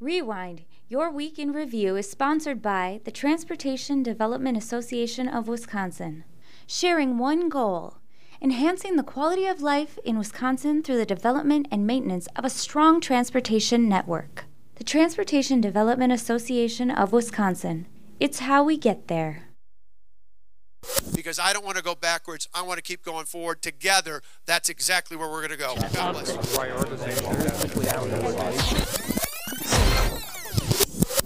Rewind, your week in review is sponsored by the Transportation Development Association of Wisconsin. Sharing one goal enhancing the quality of life in Wisconsin through the development and maintenance of a strong transportation network. The Transportation Development Association of Wisconsin. It's how we get there. Because I don't want to go backwards. I want to keep going forward. Together, that's exactly where we're going to go. God bless.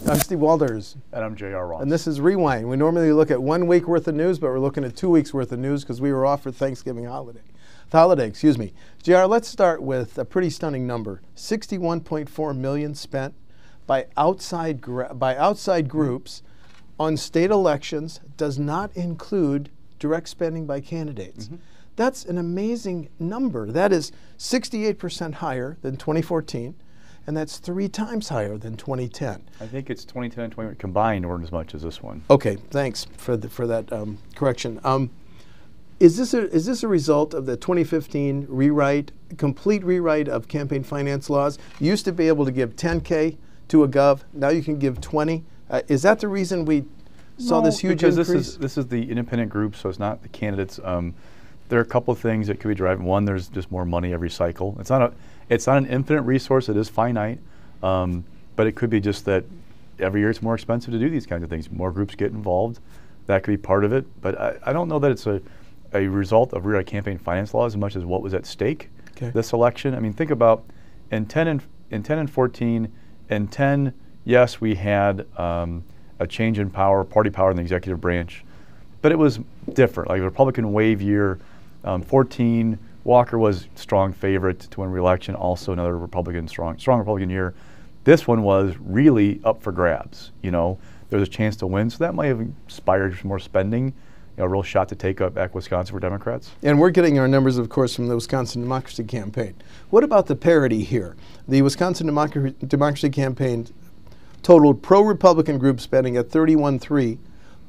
I'm Steve Walters. And I'm J.R. Ross. And this is Rewind. We normally look at one week worth of news, but we're looking at two weeks worth of news because we were off for Thanksgiving holiday. The holiday, excuse me. JR, let's start with a pretty stunning number 61.4 million spent by outside, by outside groups on state elections does not include direct spending by candidates. Mm-hmm. That's an amazing number. That is 68% higher than 2014, and that's three times higher than 2010. I think it's 2010 and 20 combined weren't as much as this one. Okay, thanks for the, for that um, correction. Um, is this a, is this a result of the 2015 rewrite, complete rewrite of campaign finance laws? You used to be able to give 10k to a gov. Now you can give 20. Uh, is that the reason we saw no, this huge because increase? this is this is the independent group, so it's not the candidates. Um, there are a couple of things that could be driving. One, there's just more money every cycle. It's not a it's not an infinite resource. It is finite, um, but it could be just that every year it's more expensive to do these kinds of things. More groups get involved. That could be part of it. But I, I don't know that it's a a result of rewrite campaign finance law as much as what was at stake okay. this election. I mean, think about in 10 and in 10 and 14 in 10, yes, we had um, a change in power, party power in the executive branch, but it was different. Like a Republican wave year, um, 14, Walker was strong favorite to win re-election. Also another Republican strong, strong Republican year. This one was really up for grabs. You know, there was a chance to win, so that might have inspired more spending you know, a real shot to take up back Wisconsin for Democrats. And we're getting our numbers, of course, from the Wisconsin Democracy Campaign. What about the parity here? The Wisconsin Democ- Democracy Campaign totaled pro-Republican group spending at 31.3,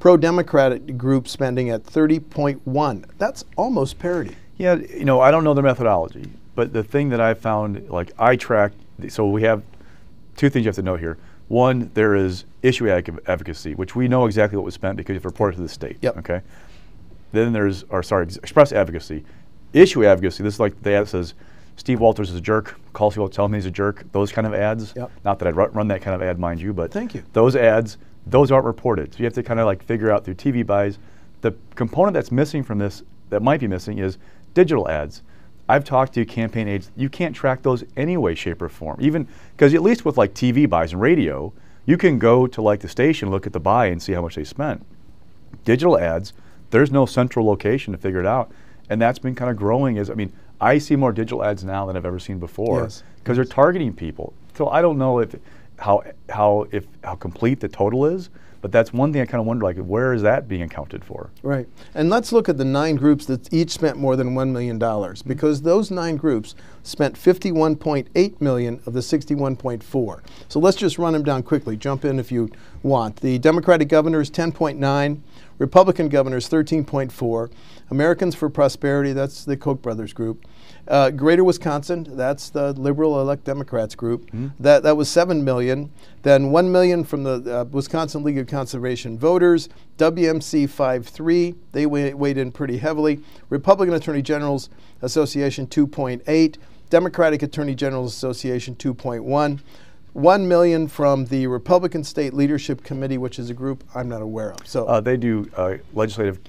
pro-Democratic group spending at 30.1. That's almost parity. Yeah, you know, I don't know the methodology, but the thing that I found, like I track, so we have two things you have to know here. One, there is issue advocacy, which we know exactly what was spent because it's reported to the state. Yep. Okay. Then there's, or sorry, express advocacy. Issue advocacy, this is like the ad that says, Steve Walters is a jerk, calls people, tell him he's a jerk, those kind of ads. Yep. Not that I'd run that kind of ad, mind you, but Thank you. those ads, those aren't reported. So you have to kind of like figure out through TV buys. The component that's missing from this, that might be missing, is digital ads. I've talked to campaign aides. You can't track those any way, shape, or form. Even because at least with like TV buys and radio, you can go to like the station, look at the buy, and see how much they spent. Digital ads, there's no central location to figure it out, and that's been kind of growing. As I mean, I see more digital ads now than I've ever seen before because yes. they're targeting people. So I don't know if how how if how complete the total is, but that's one thing I kind of wonder, like, where is that being accounted for? Right. And let's look at the nine groups that each spent more than $1 million because those nine groups spent 51.8 million of the 61.4. So let's just run them down quickly. Jump in if you want. The Democratic governors 10.9, Republican governors 13.4, Americans for Prosperity, that's the Koch brothers group, uh, Greater Wisconsin, that's the liberal elect Democrats group. Mm-hmm. That that was seven million. Then one million from the uh, Wisconsin League of Conservation Voters. WMC 5.3, they weighed in pretty heavily. Republican Attorney Generals Association 2.8. Democratic Attorney Generals Association 2.1. 1 million from the Republican State Leadership Committee, which is a group I'm not aware of. So uh, they do uh, legislative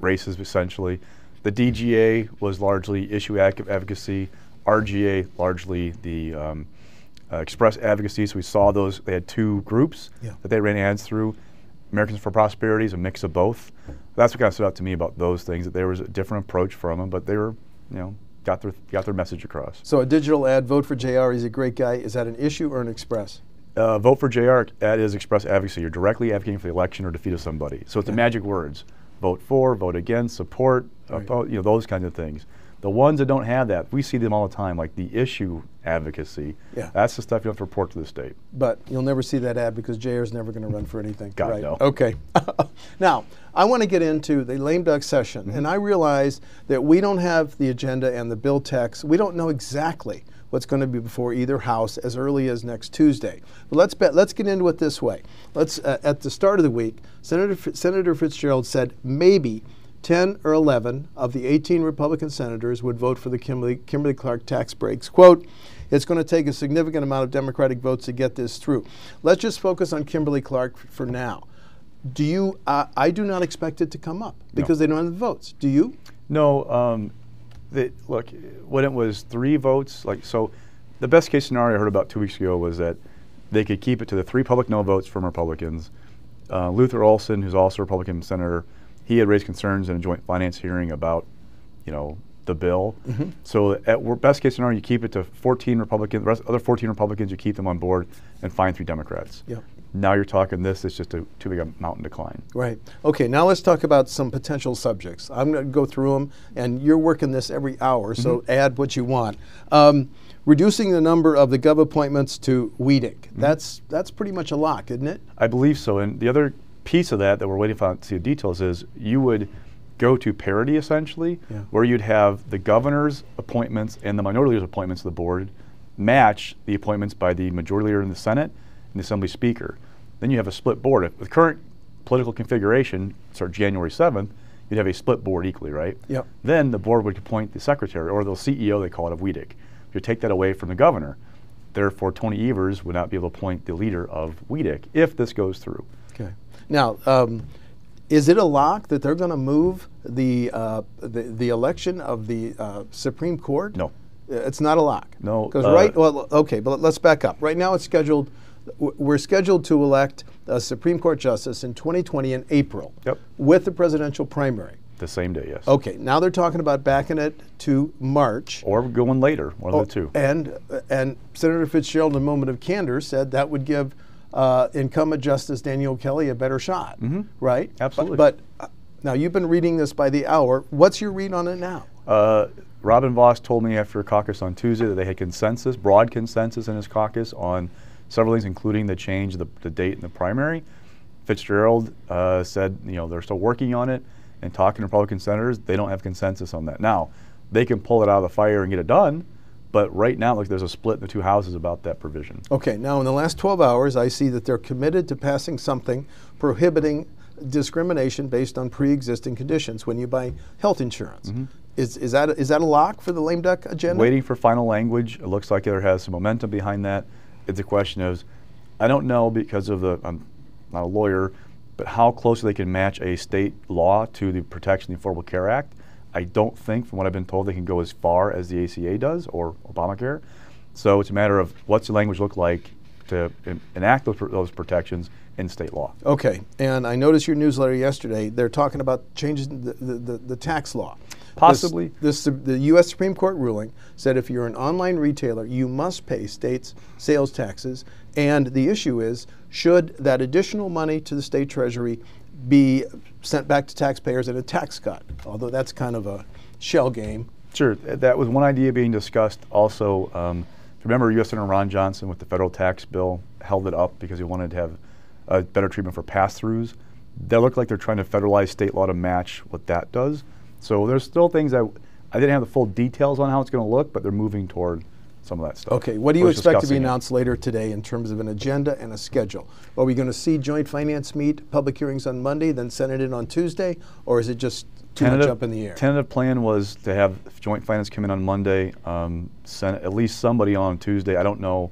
races essentially. The DGA was largely issue advocacy, RGA largely the um, uh, express advocacy. So we saw those. They had two groups yeah. that they ran ads through. Americans for Prosperity is a mix of both. That's what kind of stood out to me about those things. That there was a different approach from them, but they were, you know, got their got their message across. So a digital ad, vote for JR. He's a great guy. Is that an issue or an express? Uh, vote for JR ad is express advocacy. You're directly advocating for the election or defeat of somebody. So it's the magic words vote for, vote against, support, right. you know, those kinds of things. The ones that don't have that, we see them all the time, like the issue advocacy. Yeah. That's the stuff you have to report to the state. But you'll never see that ad because JR is never going to run for anything. God, right. no. Okay. now, I want to get into the lame duck session, mm-hmm. and I realize that we don't have the agenda and the bill text. We don't know exactly what's going to be before either house as early as next Tuesday. But let's bet, let's get into it this way. Let's uh, at the start of the week, Senator F- Senator Fitzgerald said maybe 10 or 11 of the 18 Republican senators would vote for the Kimberly, Kimberly Clark tax breaks. Quote, it's going to take a significant amount of Democratic votes to get this through. Let's just focus on Kimberly Clark for now. Do you? Uh, I do not expect it to come up because they don't have the votes. Do you? No, um, the, look, when it was three votes, like so, the best case scenario I heard about two weeks ago was that they could keep it to the three public no votes from Republicans. Uh, Luther Olson, who's also a Republican senator, he had raised concerns in a joint finance hearing about, you know, the bill. Mm-hmm. So at best case scenario, you keep it to 14 Republicans, the rest, other 14 Republicans, you keep them on board, and find three Democrats. Yep. Now you're talking this is just a too big a mountain to climb. Right. Okay, now let's talk about some potential subjects. I'm going to go through them, and you're working this every hour, so mm-hmm. add what you want. Um, reducing the number of the gov appointments to WEDC. Mm-hmm. That's that's pretty much a lock, isn't it? I believe so. And the other piece of that that we're waiting for to see the details is you would go to parity essentially, Yeah. where you'd have the governor's appointments and the minority leader's appointments of the board match the appointments by the majority leader in the Senate and the Assembly Speaker. Then you have a split board. If the current political configuration, start January 7th, you'd have a split board equally, right? Yep. Then the board would appoint the secretary or the CEO, they call it, of WEDC. You take that away from the governor. Therefore, Tony Evers would not be able to appoint the leader of WEDC if this goes through. Okay. Now, um, is it a lock that they're going to move the, uh, the the election of the uh, Supreme Court? No. Uh, It's not a lock. No, Because uh, right. Well, okay, but let's back up. Right now, it's scheduled. We're scheduled to elect a Supreme Court justice in 2020 in April. Yep. With the presidential primary. The same day, yes. Okay. Now they're talking about backing it to March. Or going later, one Oh, of the two. And and Senator Fitzgerald, in a moment of candor, said that would give uh, incumbent Justice Daniel Kelly a better shot. Right? Absolutely. But, uh, now you've been reading this by the hour. What's your read on it now? Uh, Robin Vos told me after caucus on Tuesday that they had consensus, broad consensus in his caucus on several things, including the change, the, the date in the primary. Fitzgerald uh, said, you know, they're still working on it and talking to Republican senators. They don't have consensus on that. Now, they can pull it out of the fire and get it done, but right now, like, there's a split in the two houses about that provision. Okay. Now in the last 12 hours, I see that they're committed to passing something prohibiting discrimination based on pre-existing conditions when you buy health insurance. Mm-hmm. Is, is that is that a lock for the lame duck agenda? waiting for final language. It looks like there has some momentum behind that. It's a question of, I don't know because of the, I'm not a lawyer, but how closely they can match a state law to the protection of the Affordable Care Act. I don't think, from what I've been told, they can go as far as the ACA does or Obamacare. So it's a matter of what's the language look like to en- enact those, pr- those protections in state law. Okay, and I noticed your newsletter yesterday. They're talking about changing the, the, the, the tax law. Possibly. This, this, the U.S. Supreme Court ruling said if you're an online retailer, you must pay states' sales taxes. And the issue is should that additional money to the state treasury be sent back to taxpayers at a tax cut? Although that's kind of a shell game. Sure, that was one idea being discussed. Also, um, remember, U.S. Senator Ron Johnson with the federal tax bill held it up because he wanted to have a better treatment for pass-throughs. They look like they're trying to federalize state law to match what that does. So there's still things that I didn't have the full details on how it's going to look, but they're moving toward some of that stuff. Okay, what do you expect to be discussing it. announced later today in terms of an agenda and a schedule? Are we going to see joint finance meet, public hearings on Monday, then Senate in on Tuesday, or is it just too much up in the air? Tentative plan was to have joint finance come in on Monday, um, send at least somebody on Tuesday. I don't know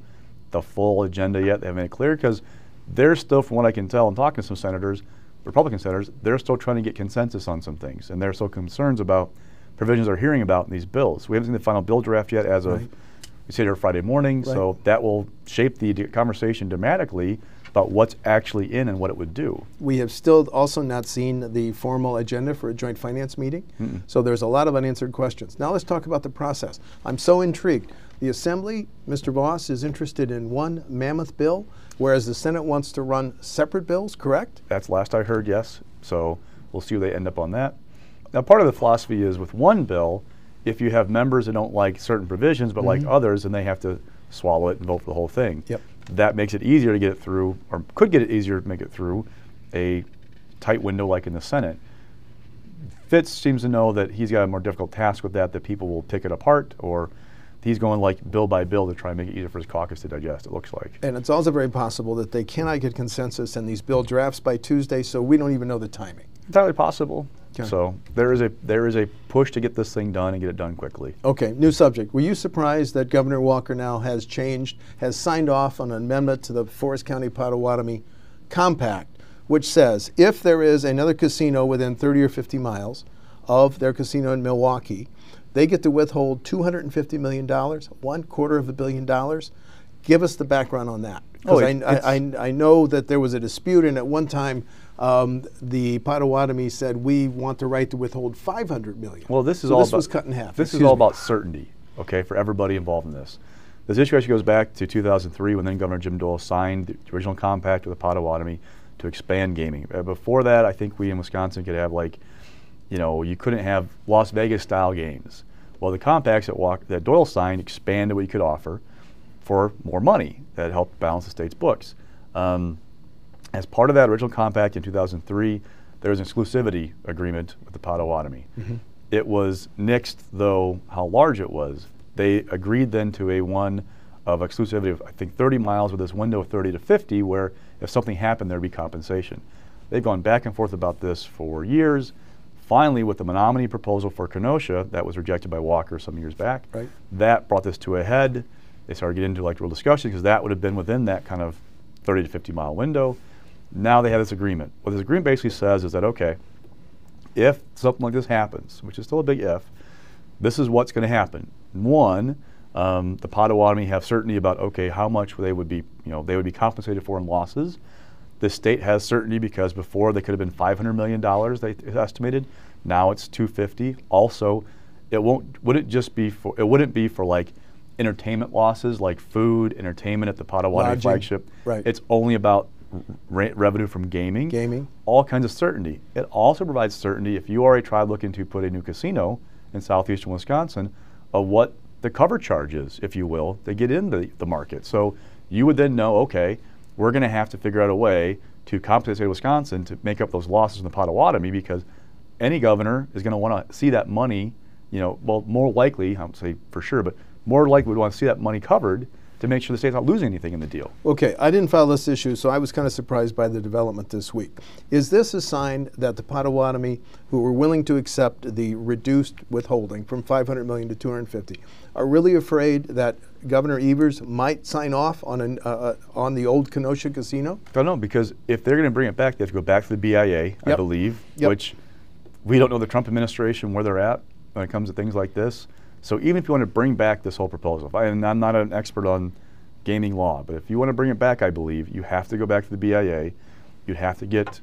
the full agenda yet. They haven't made it clear because they're still, from what I can tell, I'm talking to some senators, Republican senators, they're still trying to get consensus on some things, and they're still concerns about provisions they're hearing about in these bills. We haven't seen the final bill draft yet as of Right. We sit here Friday morning, so that will shape the conversation dramatically about what's actually in and what it would do. We have still also not seen the formal agenda for a joint finance meeting, so there's a lot of unanswered questions. Now let's talk about the process. I'm so intrigued. The Assembly, Mr. Vos, is interested in one mammoth bill, whereas the Senate wants to run separate bills, correct? That's last I heard, yes. So we'll see where they end up on that. Now, part of the philosophy is with one bill, if you have members that don't like certain provisions but like mm-hmm. others, and they have to swallow it and vote for the whole thing. Yep. That makes it easier to get it through, or could get it easier to make it through a tight window like in the Senate. Fitz seems to know that he's got a more difficult task with that, that people will pick it apart or he's going like bill by bill to try and make it easier for his caucus to digest. It looks like. And it's also very possible that they cannot get consensus and these bill drafts by Tuesday, so we don't even know the timing. Entirely possible. Okay. So there is a there is a push to get this thing done and get it done quickly. Okay, new subject. Were you surprised that Governor Walker now has changed, has signed off on an amendment to the Forest County Potawatomi Compact, which says if there is another casino within 30 or 50 miles of their casino in Milwaukee, they get to withhold $250 million, one one quarter of a billion dollars. Give us the background on that. Oh, I, I, I I know that there was a dispute, and at one time, um, the Potawatomi said we want the right to withhold 500 million. Well, this is So all this about, was cut in half. This is all me. about certainty, okay, for everybody involved in this. This issue actually goes back to 2003 when then Governor Jim Doyle signed the original compact with the Potawatomi to expand gaming. Uh, before that, I think we in Wisconsin could have like, you know, you couldn't have Las Vegas style games. Well, the compacts that, Walk, that Doyle signed expanded what you could offer for more money that helped balance the state's books. Um, as part of that original compact in 2003, there was an exclusivity agreement with the Potawatomi. Mm-hmm. It was nixed, though, how large it was. They agreed then to a one of exclusivity of, I think, 30 miles with this window of 30 to 50, where if something happened, there'd be compensation. They've gone back and forth about this for years. Finally, with the Menominee proposal for Kenosha, that was rejected by Walker some years back, Right. that brought this to a head. They started getting into like real discussion because that would have been within that kind of 30 to 50 mile window. Now they have this agreement. What this agreement basically says is that okay, if something like this happens, which is still a big if, this is what's going to happen. One, um, the Potawatomi have certainty about okay how much they would be you know they would be compensated for in losses. The state has certainty because before they could have been 500 million dollars they estimated. Now it's 250. Also, it won't wouldn't just be for it wouldn't be for like entertainment losses like food, entertainment at the Potawatomi Lodging, flagship. right. It's only about r- ra- revenue from gaming. Gaming. All kinds of certainty. It also provides certainty if you are a tribe looking to put a new casino in southeastern Wisconsin of what the cover charge is, if you will, to get into the, the market. So you would then know, okay, we're going to have to figure out a way to compensate the state of Wisconsin to make up those losses in the Potawatomi because any governor is going to want to see that money, you know, well, more likely, I won't say for sure, but more likely would want to see that money covered to make sure the state's not losing anything in the deal. Okay, I didn't file this issue, so I was kind of surprised by the development this week. Is this a sign that the Potawatomi, who were willing to accept the reduced withholding from 500 million to 250, are really afraid that Governor Evers might sign off on an, uh, uh, on the old Kenosha casino? I don't know because if they're going to bring it back, they have to go back to the BIA, I believe, Yep. which we don't know the Trump administration where they're at when it comes to things like this. So even if you want to bring back this whole proposal, I, and I'm not an expert on gaming law, but if you want to bring it back, I believe you have to go back to the BIA. You'd have to get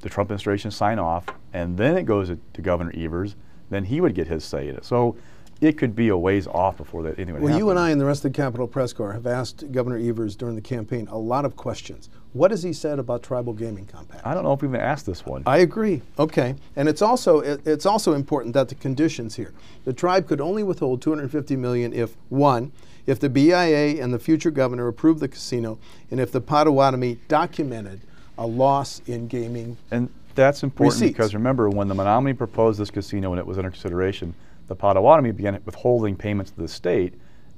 the Trump administration sign off, and then it goes to, to Governor Evers. Then he would get his say in it. So it could be a ways off before that would Well, happen. you and I and the rest of the Capitol Press Corps have asked Governor Evers during the campaign a lot of questions. What has he said about tribal gaming compact? I don't know if we've even asked this one. I agree. Okay, and it's also it, it's also important that the conditions here. The tribe could only withhold 250 million if one, if the BIA and the future governor approved the casino, and if the Potawatomi documented a loss in gaming. And that's important Receipts. because remember, when the Menominee proposed this casino and it was under consideration, the Potawatomi began withholding payments to the state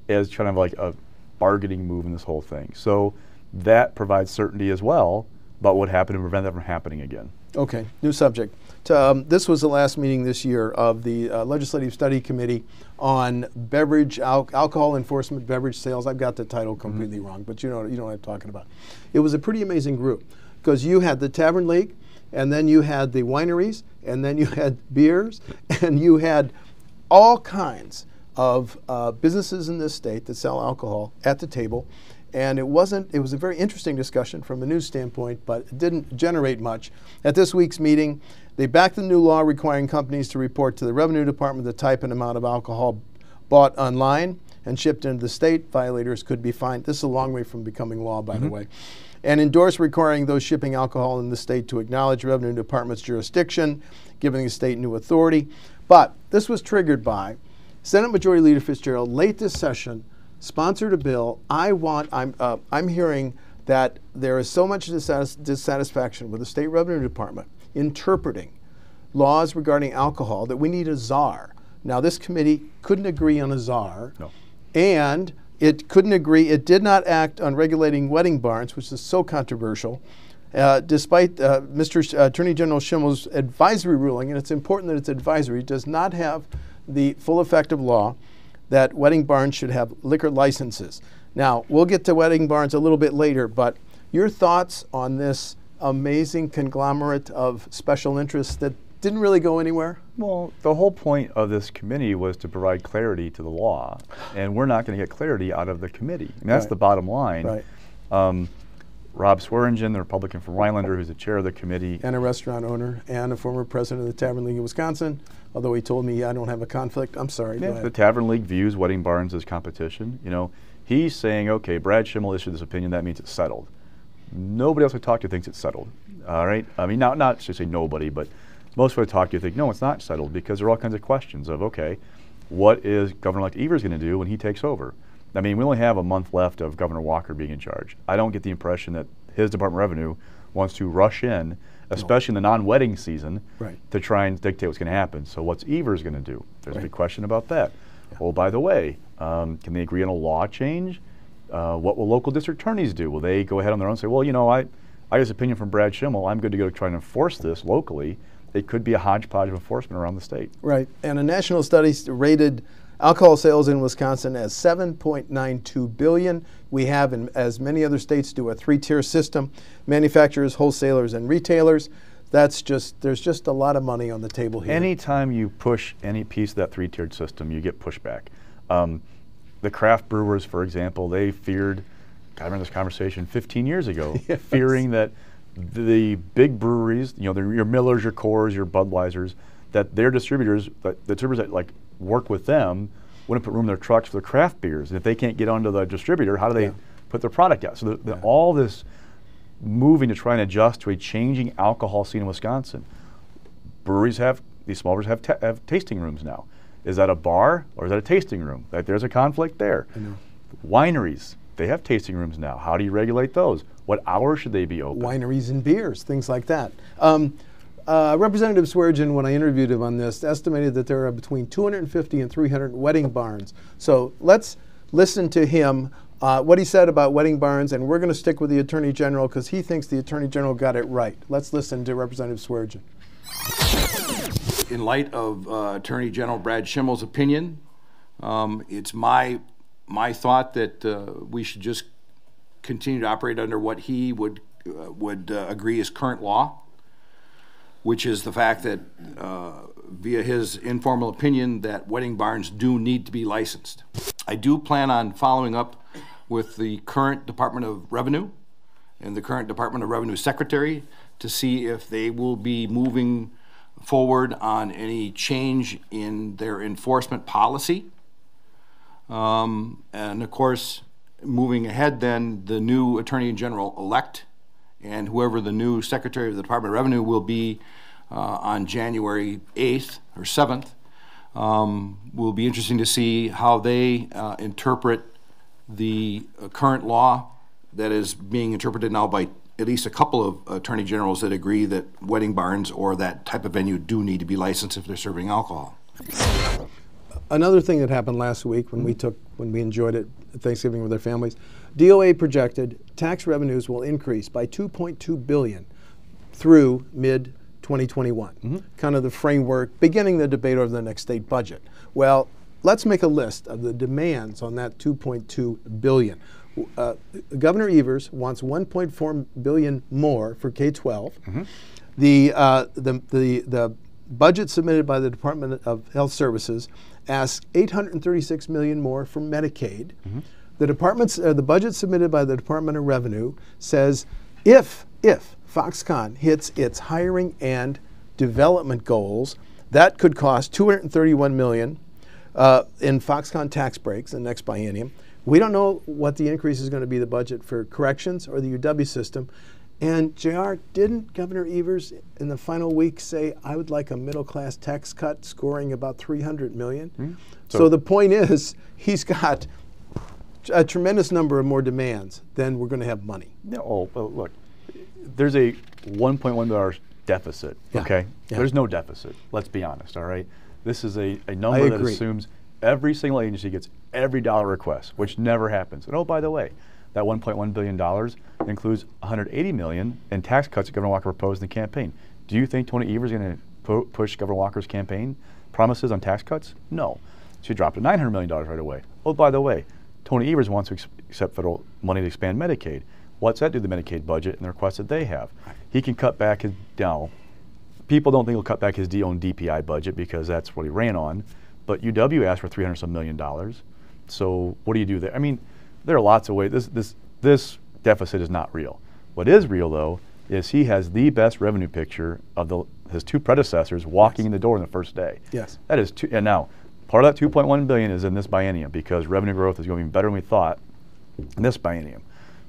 as kind of like a bargaining move in this whole thing. So that provides certainty as well about what happened and prevent that from happening again. Okay, new subject. Um, this was the last meeting this year of the uh, Legislative Study Committee on beverage, al- alcohol enforcement, beverage sales. I've got the title completely wrong, but you know, you know what I'm talking about. It was a pretty amazing group because you had the Tavern League, and then you had the wineries, and then you had beers, and you had all kinds of uh, businesses in this state that sell alcohol at the table. And it wasn't, it was a very interesting discussion from a news standpoint, but it didn't generate much. At this week's meeting, they backed the new law requiring companies to report to the Revenue Department the type and amount of alcohol bought online and shipped into the state. Violators could be fined. This is a long way from becoming law, by the way. And endorse requiring those shipping alcohol in the state to acknowledge Revenue Department's jurisdiction, giving the state new authority. But this was triggered by Senate Majority Leader Fitzgerald late this session sponsored a bill. I want. I'm. Uh, I'm hearing that there is so much dissatis- dissatisfaction with the state revenue department interpreting laws regarding alcohol that we need a czar. Now, this committee couldn't agree on a czar. No. and it couldn't agree. It did not act on regulating wedding barns, which is so controversial. Uh, despite uh, Mr. Sh- Attorney General Schimel's advisory ruling, and it's important that it's advisory, does not have the full effect of law that wedding barns should have liquor licenses. Now, we'll get to wedding barns a little bit later, but your thoughts on this amazing conglomerate of special interests that didn't really go anywhere? Well, the whole point of this committee was to provide clarity to the law, and we're not going to get clarity out of the committee. And that's Right. the bottom line. Right. Um, Rob Swearingen, the Republican from Rhinelander, who's the chair of the committee, and a restaurant owner and a former president of the Tavern League of Wisconsin. Although he told me I don't have a conflict. I'm sorry. Yeah, the Tavern League views wedding barns as competition. You know, he's saying, okay, Brad Schimel issued this opinion, that means it's settled. Nobody else I talk to thinks it's settled. All right? I mean, not, not to say nobody, but most people I talk to think, no, it's not settled because there are all kinds of questions of, okay, what is Governor-elect Evers going to do when he takes over? I mean, we only have a month left of Governor Walker being in charge. I don't get the impression that his Department of Revenue wants to rush in, especially in the non-wedding season, Right. to try and dictate what's going to happen. So what's Evers going to do? There's a big question about that. Oh, by the way, um, can they agree on a law change? Uh, what will local district attorneys do? Will they go ahead on their own and say, well, you know, I, I get this opinion from Brad Schimel. I'm good to go to try and enforce this locally. It could be a hodgepodge of enforcement around the state. Right. And a national study rated alcohol sales in Wisconsin as 7.92 billion. We have, in, as many other states do, a three-tier system: manufacturers, wholesalers, and retailers. That's just there's just a lot of money on the table here. Anytime you push any piece of that three-tiered system, you get pushback. Um, the craft brewers, for example, they feared. I remember this conversation 15 years ago, Yes. fearing that the big breweries, you know, the, your Millers, your Coors, your Budweisers, that their distributors, that the distributors that like work with them, wouldn't put room in their trucks for their craft beers. And if they can't get onto the distributor, how do they Yeah. put their product out? So the, the, all this moving to try and adjust to a changing alcohol scene in Wisconsin breweries have these small breweries have, have tasting rooms now. Is that a bar or is that a tasting room? Like there's a conflict there. Wineries they have tasting rooms now. How do you regulate those? What hours should they be open? wineries and beers, things like that. Um, uh, Representative Swearingen, when I interviewed him on this, estimated that there are between 250 and 300 wedding barns. So let's listen to him, uh, what he said about wedding barns, and we're going to stick with the Attorney General because he thinks the Attorney General got it right. Let's listen to Representative Swearingen. in light of uh, Attorney General Brad Schimel's opinion, um, it's my, my thought that uh, we should just continue to operate under what he would, uh, would uh, agree is current law, which is the fact that uh, via his informal opinion that wedding barns do need to be licensed. I do plan on following up with the current Department of Revenue and the current Department of Revenue Secretary to see if they will be moving forward on any change in their enforcement policy. Um, and of course, moving ahead, then the new Attorney General elect and whoever the new Secretary of the Department of Revenue will be uh, on January 8th or 7th. Um, will be interesting to see how they uh, interpret the uh, current law that is being interpreted now by at least a couple of attorney generals that agree that wedding barns or that type of venue do need to be licensed if they're serving alcohol. Another thing that happened last week when we took when we enjoyed it at Thanksgiving with our families, DOA projected tax revenues will increase by 2.2 billion through mid 2021. Kind of the framework beginning the debate over the next state budget. Well, let's make a list of the demands on that 2.2 billion. Uh, Governor Evers wants 1.4 billion more for K-12. The, uh, the, the, the budget submitted by the Department of Health Services asks 836 million more for Medicaid. The department's uh, the budget submitted by the Department of Revenue says if if Foxconn hits its hiring and development goals, that could cost 231 million uh, in Foxconn tax breaks in the next biennium. We don't know what the increase is going to be the budget for corrections or the UW system. And JR, didn't Governor Evers in the final week say, I would like a middle class tax cut scoring about 300 million? Hmm. So, So- the point is, he's got a tremendous number of more demands than we're going to have money. No, oh, well, look, there's a 1.1 dollar deficit. Yeah, Okay, yeah. there's no deficit. Let's be honest. All right, this is a, a number that assumes Every single agency gets every dollar request, which never happens. And oh, by the way, that 1.1 billion dollars includes 180 million in tax cuts that Governor Walker proposed in the campaign. Do you think Tony Evers is going to pu- push Governor Walker's campaign promises on tax cuts? No. She dropped to 900 million dollars right away. Oh, by the way, Tony Evers wants to accept federal money to expand Medicaid. What's that do to the Medicaid budget and the requests that they have? He can cut back his now. People don't think he'll cut back his D own DPI budget because that's what he ran on. But UW asked for 300 some million dollars. So what do you do there? I mean, there are lots of ways. This this this deficit is not real. What is real though is he has the best revenue picture of the his two predecessors walking in the door in the first day. Yes. That is two, and now part of that 2.1 billion is in this biennium because revenue growth is going to be better than we thought in this biennium.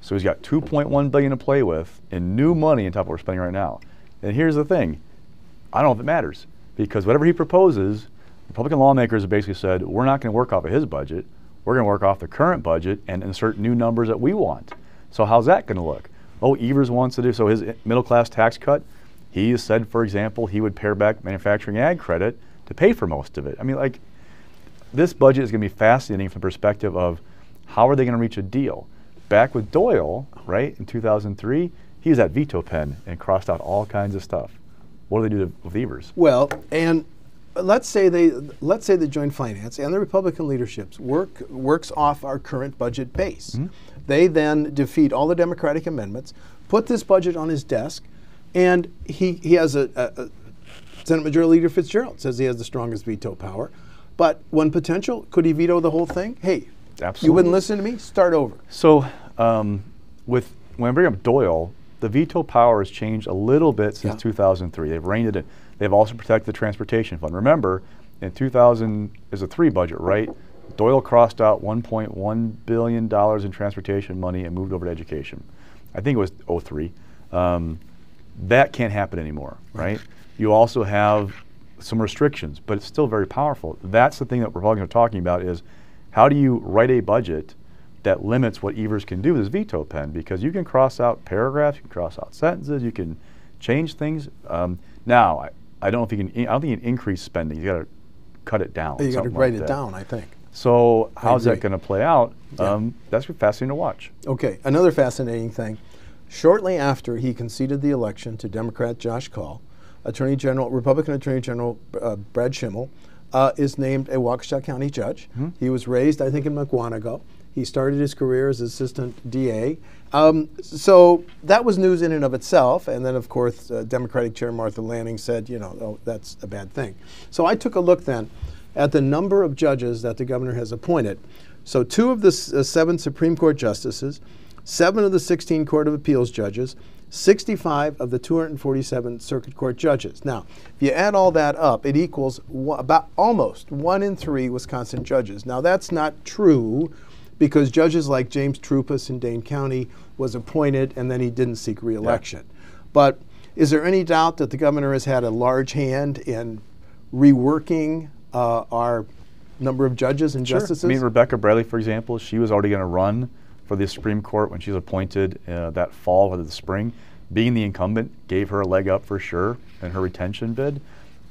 So he's got 2.1 billion to play with in new money on top of what we're spending right now. And here's the thing, I don't know if it matters because whatever he proposes, Republican lawmakers have basically said we're not going to work off of his budget. We're going to work off the current budget and insert new numbers that we want. So how's that going to look? Oh, Evers wants to do so his middle class tax cut. He said, for example, he would pare back manufacturing ag credit to pay for most of it. I mean, like this budget is going to be fascinating from the perspective of how are they going to reach a deal. Back with Doyle, right in 2003, he was at veto pen and crossed out all kinds of stuff. What do they do with Evers? Well, and let's say they let's say the joint finance and the Republican leaderships work works off our current budget base. They then defeat all the Democratic amendments, put this budget on his desk, and he he has a, a, a Senate Majority Leader Fitzgerald says he has the strongest veto power. But one potential, could he veto the whole thing? Hey, Absolutely. you wouldn't listen to me? Start over. So, um, with when I bring up Doyle, the veto power has changed a little bit since Yeah. 2003. They've reined it in. They've also protected the transportation fund. Remember, in 2000 is a three budget, right? Doyle crossed out 1.1 billion dollars in transportation money and moved over to education. I think it was 03. Um, that can't happen anymore, right? You also have some restrictions, but it's still very powerful. That's the thing that are talking about is how do you write a budget that limits what Evers can do with his veto pen? Because you can cross out paragraphs, you can cross out sentences, you can change things. Um, now, I, don't if can. I don't think you can increase spending. You got to cut it down. You got to write like it down, I think. So how's that going to play out? Yeah. Um, that's fascinating to watch. Okay, another fascinating thing. Shortly after he conceded the election to Democrat Josh Kaul, Attorney General, Republican Attorney General uh, Brad Schimel uh, is named a Waukesha County judge. He was raised, I think, in Mukwonago. He started his career as assistant DA. Um, so that was news in and of itself. And then, of course, uh, Democratic Chair Martha Laning said, you know, oh, that's a bad thing. So I took a look then at the number of judges that the governor has appointed. So two of the uh, seven Supreme Court justices, seven of the 16 Court of Appeals judges, 65 of the 247 Circuit Court judges. Now, if you add all that up, it equals about almost one in three Wisconsin judges. Now, that's not true because judges like James Troupis in Dane County was appointed and then he didn't seek reelection. But is there any doubt that the governor has had a large hand in reworking uh, our number of judges and justices? I mean, Rebecca Bradley, for example, she was already going to run for the Supreme Court when she was appointed uh, that fall or the spring. Being the incumbent gave her a leg up for sure in her retention bid.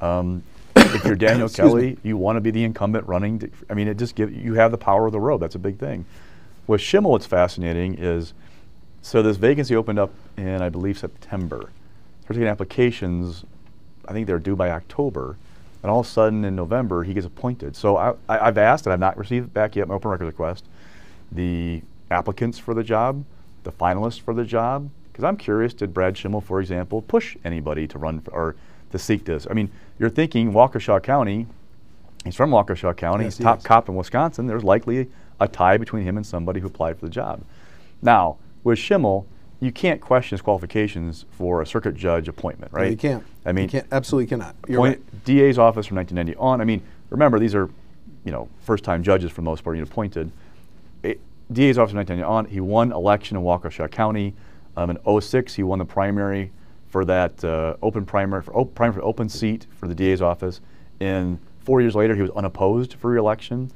Um, if you're Daniel Kelly, you want to be the incumbent running. To, I mean, it just gives you have the power of the road. That's a big thing. With Schimel, what's fascinating is so this vacancy opened up in I believe September. Started getting applications. I think they're due by October, and all of a sudden in November he gets appointed. So I, I, I've asked, and I've not received back yet my open record request, the applicants for the job, the finalists for the job, because I'm curious. Did Brad Schimel, for example, push anybody to run for, or to seek this? I mean, you're thinking Waukesha County. He's from Waukesha County. Yes, he's top cop in Wisconsin. There's likely a tie between him and somebody who applied for the job. Now, with Schimel, you can't question his qualifications for a circuit judge appointment, No, right? you can't. I mean, you can't, absolutely cannot. You're point, right. DA's office from 1990 on. I mean, remember these are, you know, first-time judges for the most part being appointed. A- DA's office from 1990 on. He won election in Waukesha County. Um, in 06, he won the primary for that uh, open primary for, op- primary for open seat for the DA's office. And four years later, he was unopposed for re-election.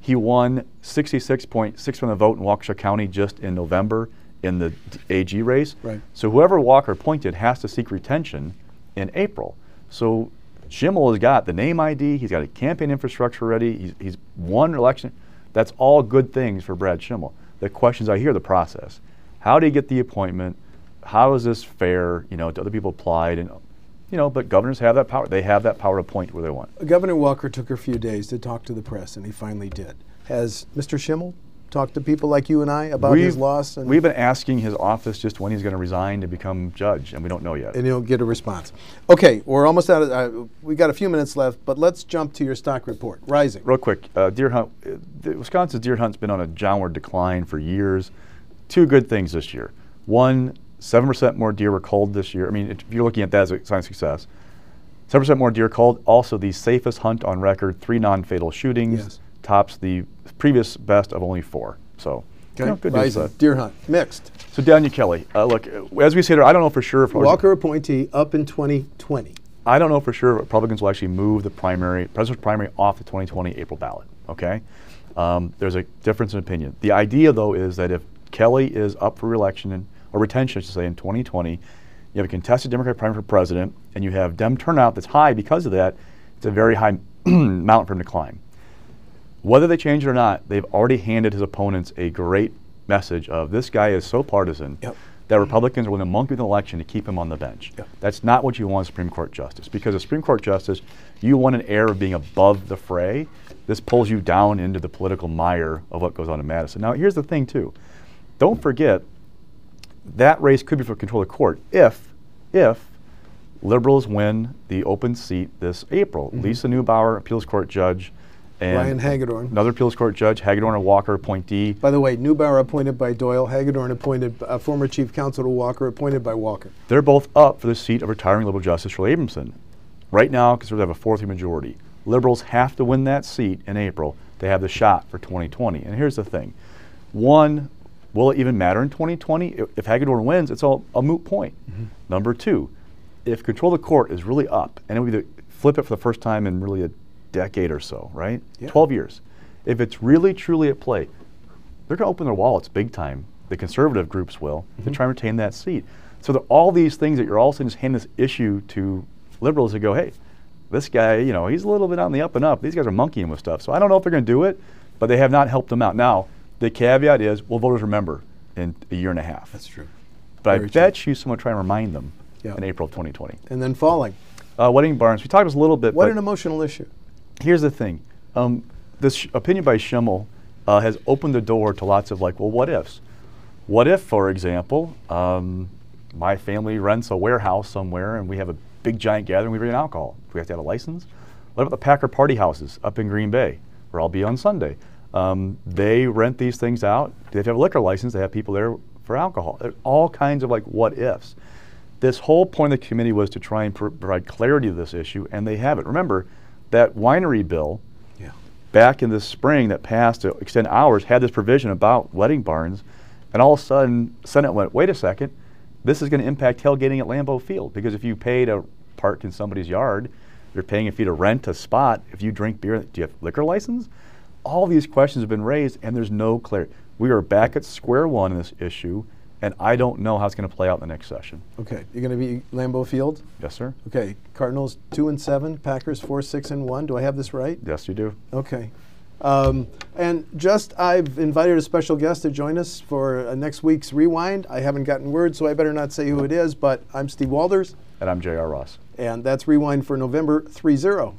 He won 66.6 percent of the vote in Waukesha County just in November in the AG race. Right. So whoever Walker appointed has to seek retention in April. So Schimel has got the name ID, he's got a campaign infrastructure ready, he's, he's won election. That's all good things for Brad Schimel. The questions I hear, the process. How do you get the appointment? How is this fair? You know, do other people applied? And you know, but governors have that power. They have that power to appoint where they want. Governor Walker took a few days to talk to the press, and he finally did. Has Mr. Schimel talked to people like you and I about his loss? we've been asking his office just when he's going to resign to become judge, and we don't know yet. And he'll get a response. Okay, we're almost out of. Uh, we got a few minutes left, but let's jump to your stock report. Rising. Real quick, uh, deer hunt. Uh, Wisconsin's deer hunt's been on a downward decline for years. Two good things this year. One, seven percent more deer were culled this year. I mean, if you're looking at that as a sign of success. 7% more deer culled. Also, the safest hunt on record, three non fatal shootings. Yes tops the previous best of only four. So, okay. you know, good news. Uh, deer hunt mixed. So Daniel Kelly, uh, look, as we say here, I don't know for sure if Walker appointee up in 2020. I don't know for sure if Republicans will actually move the primary, presidential primary off the 2020 April ballot. Okay, um, there's a difference in opinion. The idea, though, is that if Kelly is up for reelection or retention, I should say, in 2020, you have a contested Democratic primary for president, and you have Dem turnout that's high because of that. It's a very high mountain for him to climb. Whether they change it or not, they've already handed his opponents a great message of this guy is so partisan yep. that Republicans are willing to monkey the election to keep him on the bench. Yep. That's not what you want a Supreme Court justice. Because a Supreme Court justice, you want an air of being above the fray. This pulls you down into the political mire of what goes on in Madison. Now, here's the thing, too. Don't forget that race could be for control of the court if, if liberals win the open seat this April. Mm-hmm. Lisa Neubauer, appeals court judge, and Brian Hagedorn. Another appeals court judge, Hagedorn and Walker appointee. By the way, Neubauer appointed by Doyle, Hagedorn appointed, uh, former chief counsel to Walker, appointed by Walker. They're both up for the seat of retiring liberal justice Shirley Abrahamson. Right now, they have a fourth majority. Liberals have to win that seat in April to have the shot for 2020. And here's the thing. One, will it even matter in 2020? If Hagedorn wins, it's all a moot point. Mm-hmm. Number two, if control of the court is really up, and it would be flip it for the first time in really a decade or so, right? Yeah. 12 years. If it's really truly at play, they're going to open their wallets big time. The conservative groups will mm-hmm. to try and retain that seat. So that all these things that you're also just handing this issue to liberals to go, hey, this guy, you know, he's a little bit on the up and up. These guys are monkeying with stuff. So I don't know if they're going to do it, but they have not helped them out. Now, the caveat is, will voters remember in a year and a half? That's true. But Very I bet true. you someone try and remind them yeah. in April of 2020. And then falling. Uh, wedding barns. We talked about this a little bit. What an emotional issue here's the thing. Um, this sh- opinion by Schimel uh, has opened the door to lots of like, well, what ifs? What if, for example, um, my family rents a warehouse somewhere and we have a big giant gathering, we bring in alcohol? Do we have to have a license? What about the Packer party houses up in Green Bay, where I'll be on Sunday? Um, they rent these things out. They have a liquor license? They have people there for alcohol. There's all kinds of like what ifs. This whole point of the committee was to try and pr- provide clarity to this issue, and they have it. Remember, that winery bill yeah. back in the spring that passed to extend hours had this provision about wedding barns, and all of a sudden, Senate went, wait a second, this is going to impact tailgating at Lambeau Field because if you pay to park in somebody's yard, you're paying a fee to rent a spot. If you drink beer, do you have liquor license? All these questions have been raised, and there's no clarity. We are back at square one in this issue, and I don't know how it's going to play out in the next session. Okay, you're going to be Lambeau Field. Yes, sir. Okay, Cardinals two and seven, Packers four, six and one. Do I have this right? Yes, you do. Okay. Um, and just, I've invited a special guest to join us for uh, next week's Rewind. I haven't gotten word, so I better not say who it is, but I'm Steve Walters. And I'm J.R. Ross. And that's Rewind for November 3 0.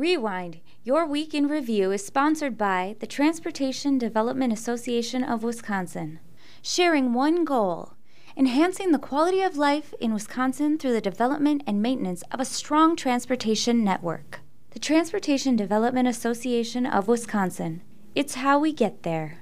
Rewind your Week in Review is sponsored by the Transportation Development Association of Wisconsin, sharing one goal enhancing the quality of life in Wisconsin through the development and maintenance of a strong transportation network. The Transportation Development Association of Wisconsin. It's how we get there.